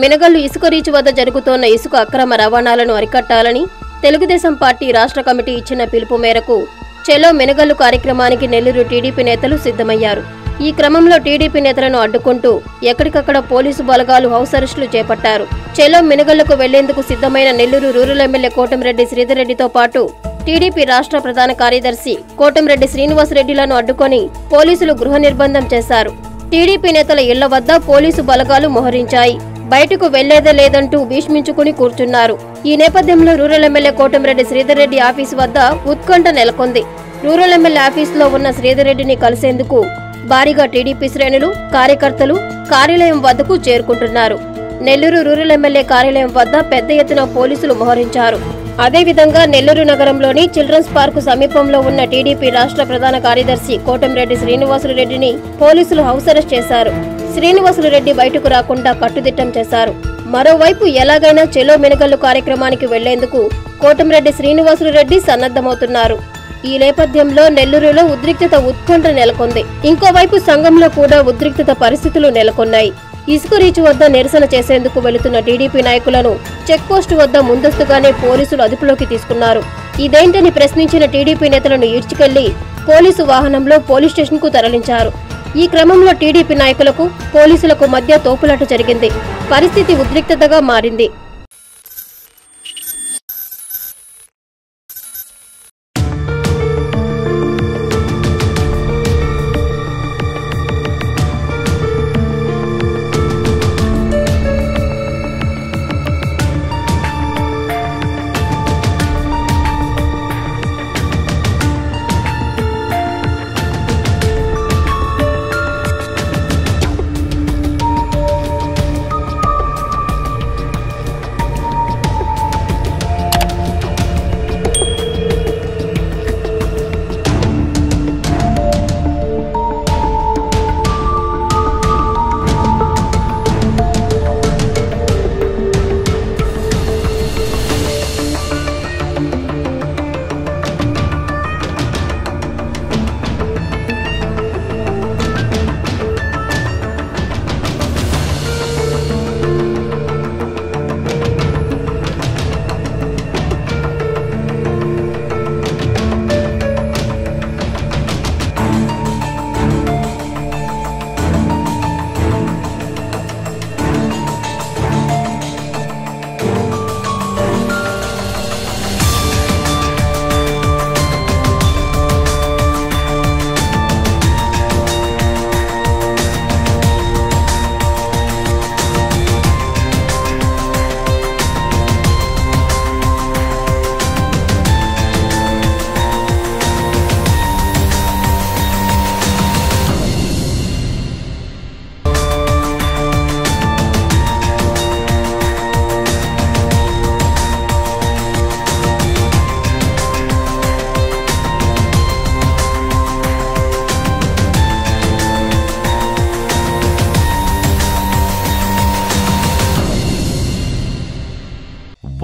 మినగల్లు ఇసుక రీచ్ వద్ద జరుగుతోన్న ఇసుక అక్రమ రవాణాలను అరికట్టాలని తెలుగుదేశం పార్టీ రాష్ట్ర కమిటీ ఇచ్చిన పిలుపు మేరకు చెలో మినగల్లు కార్యక్రమానికి నెల్లూరు టీడీపీ నేతలు సిద్ధమయ్యారు. ఈ క్రమంలో టీడీపీ నేతలను అడ్డుకుంటూ ఎక్కడికక్కడ పోలీసు బలగాలు హౌస్ అరెస్టులు చేపట్టారు. చెలో మినగల్లుకు వెళ్ళేందుకు సిద్ధమైన నెల్లూరు రూరల్ ఎమ్మెల్యే కోటంరెడ్డి శ్రీధర్రెడ్డితో పాటు టీడీపీ రాష్ట్ర ప్రధాన కార్యదర్శి కోటంరెడ్డి శ్రీనివాసరెడ్డిలను అడ్డుకొని పోలీసులు గృహ నిర్బంధం చేశారు. టీడీపీ నేతల ఇళ్ళ వద్ద పోలీసు బలగాలు మోహరించాయి. బయటకు వెళ్ళేదే లేదంటూ భీష్మించుకుని కూర్చున్నారు. ఈ నేపథ్యంలో rural MLA Kotamreddy Sridhar Reddy office వద్ద ఉత్కంఠ నెలకొంది. రూరల్ ఎమ్మెల్యే ఆఫీసులో ఉన్న శ్రీధర్ రెడ్డిని కలిసేందుకు భారీగా టీడీపీ శ్రేణులు కార్యకర్తలు కార్యాలయం వద్దకు చేరుకుంటున్నారు. నెల్లూరు రూరల్ ఎమ్మెల్యే కార్యాలయం వద్ద పెద్ద ఎత్తున పోలీసులు మోహరించారు. అదేవిధంగా నెల్లూరు నగరంలోని చిల్డ్రన్స్ పార్కు సమీపంలో ఉన్న టీడీపీ రాష్ట్ర ప్రధాన కార్యదర్శి కోటంరెడ్డి శ్రీనివాసులు రెడ్డిని పోలీసులు హౌస్ అరెస్ట్ చేశారు. శ్రీనివాసులు రెడ్డి బయటకు రాకుండా కట్టుదిట్టం చేశారు. మరోవైపు ఎలాగైనా చెలో మెనగల్లు కార్యక్రమానికి వెళ్ళేందుకు కోటంరెడ్డి శ్రీనివాసులు రెడ్డి సన్నద్ధమవుతున్నారు. ఈ నేపథ్యంలో నెల్లూరులో ఉద్రిక్తత ఉత్కంఠ నెలకొంది. ఇంకోవైపు సంఘంలో కూడా ఉద్రిక్తత పరిస్థితులు నెలకొన్నాయి. ఇసుక రీచ్ వద్ద నిరసన చేసేందుకు వెళుతున్న టీడీపీ నాయకులను చెక్పోస్ట్ వద్ద ముందస్తుగానే పోలీసులు అదుపులోకి తీసుకున్నారు. ఇదేంటని ప్రశ్నించిన టీడీపీ నేతలను ఈడ్చుకెళ్ళి పోలీసు వాహనంలో పోలీస్ స్టేషన్కు తరలించారు. ఈ క్రమంలో టీడీపీ నాయకులకు పోలీసులకు మధ్య తోపులాట జరిగింది. పరిస్థితి ఉద్రిక్తతగా మారింది.